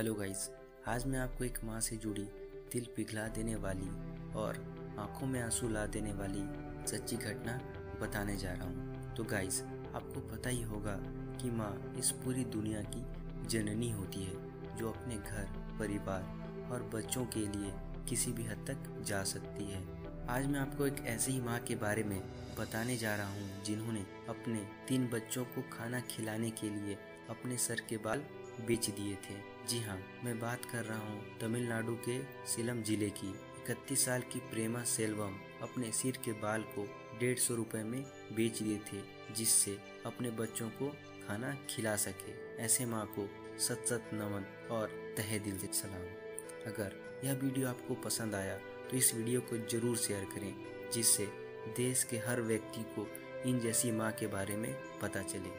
Hello guys, आज मैं आपको एक माँ से जुड़ी, दिल पिघला देने वाली और आँखों में आँसू ला देने वाली सच्ची घटना बताने जा रहा हूँ। तो गाइस, आपको पता ही होगा कि माँ इस पूरी दुनिया की जननी होती है, जो अपने घर, परिवार और बच्चों के लिए किसी भी हद तक जा सकती है। आज मैं आपको एक ऐसी ही माँ के बारे में बताने जा रहा हूँ, जिन्होंने अपने तीन बच्चों को खाना खिलाने के लिए अपने सर के बाल बेच दिए थे। जी हाँ मैं बात कर रहा हूँ तमिलनाडु के सिलम ज़िले की। इकतीस साल की प्रेमा सेल्वम अपने सिर के बाल को डेढ़ सौ रुपये में बेच दिए थे, जिससे अपने बच्चों को खाना खिला सके। ऐसे माँ को सत सत नमन और तहे दिल से सलाम। अगर यह वीडियो आपको पसंद आया तो इस वीडियो को ज़रूर शेयर करें, जिससे देश के हर व्यक्ति को इन जैसी माँ के बारे में पता चले।